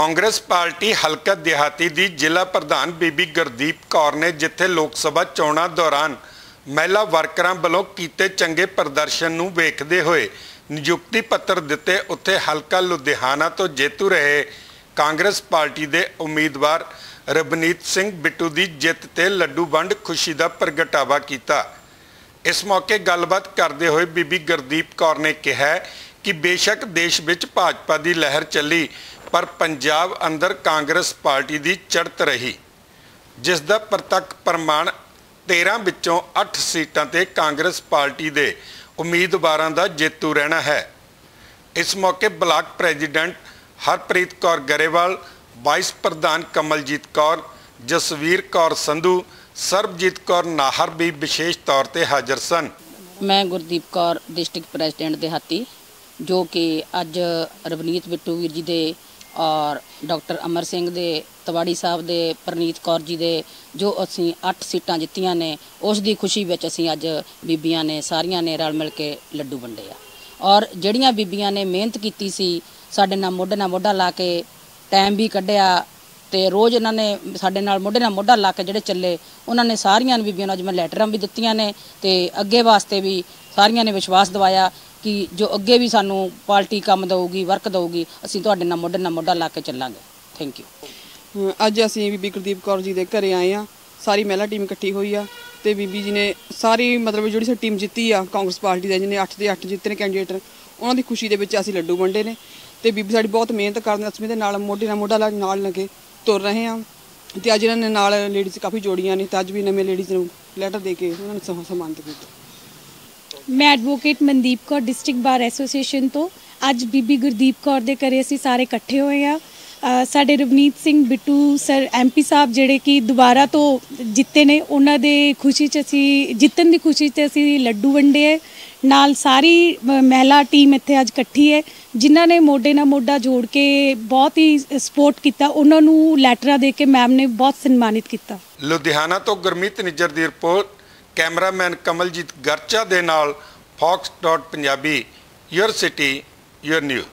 Congress party ਹਲਕਾ ਦਿਹਾਤੀ ਦੀ ਜ਼ਿਲ੍ਹਾ ਪ੍ਰਧਾਨ ਬੀਬੀ ਗੁਰਦੀਪ ਕੌਰ ਨੇ ਜਿੱਥੇ ਲੋਕ ਸਭਾ ਚੋਣਾਂ ਦੌਰਾਨ ਮਹਿਲਾ ਵਰਕਰਾਂ ਵੱਲੋਂ ਕੀਤੇ ਚੰਗੇ ਪ੍ਰਦਰਸ਼ਨ ਨੂੰ ਵੇਖਦੇ ਹੋਏ ਨਿਯੁਕਤੀ ਪੱਤਰ ਦਿੱਤੇ, ਉੱਥੇ ਹਲਕਾ ਲੁਧਿਆਣਾ ਤੋਂ ਜੇਤੂ ਰਹੇ ਕਾਂਗਰਸ ਪਾਰਟੀ ਦੇ ਉਮੀਦਵਾਰ ਰਬਨੀਤ ਸਿੰਘ ਬਿੱਟੂ ਦੀ ਜਿੱਤ ਤੇ ਲੱਡੂ ਵੰਡ ਖੁਸ਼ੀ ਦਾ ਪ੍ਰਗਟਾਵਾ ਕੀਤਾ। ਇਸ ਮੌਕੇ ਗੱਲਬਾਤ ਕਰਦੇ ਹੋਏ ਬੀਬੀ ਗੁਰਦੀਪ ਕੌਰ ਨੇ ਕਿਹਾ ਕਿ ਬੇਸ਼ੱਕ ਦੇਸ਼ ਵਿੱਚ ਭਾਜਪਾ ਦੀ ਲਹਿਰ ਚੱਲੀ ਪਰ ਪੰਜਾਬ ਅੰਦਰ ਕਾਂਗਰਸ ਪਾਰਟੀ ਦੀ ਚੜ੍ਹਤ ਰਹੀ, ਜਿਸ ਦਾ ਪ੍ਰਤੱਖ ਪ੍ਰਮਾਣ 13 ਵਿੱਚੋਂ 8 ਸੀਟਾਂ ਤੇ ਕਾਂਗਰਸ ਪਾਰਟੀ ਦੇ ਉਮੀਦਵਾਰਾਂ ਦਾ ਜੇਤੂ ਰਹਿਣਾ ਹੈ। ਇਸ ਮੌਕੇ block president Harpreet Kaur Grewal, vice ਪ੍ਰਧਾਨ ਕਮਲਜੀਤ ਕੌਰ, ਜਸਵੀਰ ਕੌਰ ਸੰਧੂ, ਸਰਬਜੀਤ ਕੌਰ ਨਾਹਰ ਵੀ ਵਿਸ਼ੇਸ਼ ਤੌਰ ਤੇ ਹਾਜ਼ਰ ਸਨ। ਮੈਂ ਗੁਰਦੀਪ ਕੌਰ, ਡਿਸਟ੍ਰਿਕਟ ਪ੍ਰੈਜ਼ੀਡੈਂਟ ਦੇ ਹਾਤੀ ਜੋ ਕਿ ਅੱਜ ਰਵਨੀਤ ਬਿੱਟੂ ਵੀਰ ਜੀ ਦੇ ਔਰ ਡਾਕਟਰ ਅਮਰ ਸਿੰਘ ਦੇ, ਤਵਾੜੀ ਸਾਹਿਬ ਦੇ, ਪ੍ਰਨੀਤ ਕੌਰ ਜੀ ਦੇ, ਜੋ ਅਸੀਂ 8 ਸੀਟਾਂ ਜਿੱਤੀਆਂ ਨੇ, ਉਸ ਦੀ ਖੁਸ਼ੀ ਵਿੱਚ ਅਸੀਂ ਅੱਜ ਬੀਬੀਆਂ ਨੇ, ਸਾਰੀਆਂ ਨੇ ਰਲ ਮਿਲ ਕੇ ਲੱਡੂ ਵੰਡੇ ਆ। ਔਰ ਜਿਹੜੀਆਂ ਬੀਬੀਆਂ ਨੇ ਮਿਹਨਤ ਕੀਤੀ ਸੀ, ਸਾਡੇ ਨਾਲ ਮੋਢੇ ਨਾਲ ਮੋਢਾ ਲਾ ਕੇ ਟਾਈਮ ਵੀ ਕੱਢਿਆ ਤੇ ਰੋਜ਼ ਇਹਨਾਂ ਨੇ ਸਾਡੇ ਨਾਲ ਮੋਢੇ ਨਾਲ ਮੋਢਾ ਲਾ ਕੇ ਜਿਹੜੇ ਚੱਲੇ, ਉਹਨਾਂ ਨੇ ਸਾਰੀਆਂ ਬੀਬੀਆਂ ਨੂੰ ਅੱਜ ਮੈਂ ਲੈਟਰਾਂ ਵੀ ਦਿੱਤੀਆਂ ਨੇ ਤੇ ਅੱਗੇ ਵਾਸਤੇ ਵੀ ਸਾਰੀਆਂ ਨੇ ਵਿਸ਼ਵਾਸ ਦਿਵਾਇਆ। ਕਿ ਜੋ ਅੱਗੇ ਵੀ ਸਾਨੂੰ ਪਾਰਟੀ ਕੰਮ ਦਊਗੀ ਵਰਕ ਦਊਗੀ, ਅਸੀਂ ਤੁਹਾਡੇ ਨਾਲ ਮੋਢੇ ਨਾਲ ਮੋਢਾ ਲਾ ਕੇ ਚੱਲਾਂਗੇ। ਥੈਂਕ ਯੂ ਅੱਜ ਅਸੀਂ ਬੀਬੀ ਗੁਰਦੀਪ ਕੌਰ ਜੀ ਦੇ ਘਰੇ ਆਏ ਆ ਸਾਰੀ ਮਹਿਲਾ ਟੀਮ ਇਕੱਠੀ ਹੋਈ ਆ ਤੇ ਬੀਬੀ ਜੀ ਨੇ ਸਾਰੀ ਮਤਲਬ ਜਿਹੜੀ ਸਾਡੀ ਟੀਮ ਜਿੱਤੀ ਆ, ਕਾਂਗਰਸ ਪਾਰਟੀ ਦੇ ਜਿਹਨੇ 8 ਦੇ 8 ਜਿੱਤੇ ਨੇ ਕੈਂਡੀਡੇਟ ਉਹਨਾਂ ਦੀ ਖੁਸ਼ੀ ਦੇ ਵਿੱਚ ਅਸੀਂ ਲੱਡੂ ਵੰਡੇ ਨੇ ਤੇ ਬੀਬੀ ਸਾਡੀ ਬਹੁਤ ਮਿਹਨਤ ਕਰਦੇ ਅਸਮੀ ਦੇ ਨਾਲ ਮੋਢੇ ਨਾਲ ਮੋਢਾ ਲਾ ਨਾਲ ਲੱਗੇ ਤੁਰ ਰਹੇ ਆ ਤੇ ਅੱਜ ਇਹਨਾਂ ਨੇ ਨਾਲ ਲੇਡੀਜ਼ ਕਾਫੀ ਜੋੜੀਆਂ ਨੇ ਤੇ ਅੱਜ ਵੀ ਨਵੇਂ ਲੇਡੀਜ਼ ਨੂੰ ਲੈਟਰ ਦੇ ਕੇ ਉਹਨਾਂ ਨੂੰ ਸਨਮਾਨਿਤ ਕੀਤਾ। ਮੈਂ advocate Mandeep Kaur district bar association ਤੋਂ। ਅੱਜ ਬੀਬੀ ਗੁਰਦੀਪ ਕੌਰ ਦੇ ਘਰੇ ਅਸੀਂ ਸਾਰੇ ਇਕੱਠੇ ਹੋਏ ਆ ਸਾਡੇ ਰਵਨੀਤ ਸਿੰਘ ਬਿੱਟੂ, ਸਰ ਐਮਪੀ ਸਾਹਿਬ ਜਿਹੜੇ ਕਿ ਦੁਬਾਰਾ ਤੋਂ ਜਿੱਤੇ ਨੇ, ਉਹਨਾਂ ਦੇ ਖੁਸ਼ੀ 'ਚ ਅਸੀਂ, ਜਿੱਤਣ ਦੀ ਖੁਸ਼ੀ 'ਚ ਅਸੀਂ ਲੱਡੂ ਵੰਡੇ ਹੈ। ਨਾਲ ਸਾਰੀ ਮਹਿਲਾ ਟੀਮ ਇੱਥੇ ਅੱਜ ਇਕੱਠੀ ਹੈ, ਜਿਨ੍ਹਾਂ ਨੇ ਮੋਢੇ ਨਾਲ ਮੋਢਾ ਜੋੜ ਕੇ ਬਹੁਤ ਹੀ ਸਪੋਰਟ ਕੀਤਾ। ਉਹਨਾਂ ਨੂੰ ਲੈਟਰਾਂ ਦੇ ਕੇ ਮੈਮ ਨੇ ਬਹੁਤ ਸਨਮਾਨਿਤ ਕੀਤਾ। ਲੁਧਿਆਣਾ ਤੋਂ ਗੁਰਮੀਤ ਨਿੱਜਰ ਦੀ ਰਿਪੋਰਟ ਕੈਮਰਾਮੈਨ ਕਮਲਜੀਤ ਗਰਚਾ ਦੇ ਨਾਲ fox.ਪੰਜਾਬੀ ਯੂਰ ਸਿਟੀ ਯੂਰ ਨਿਊਜ਼।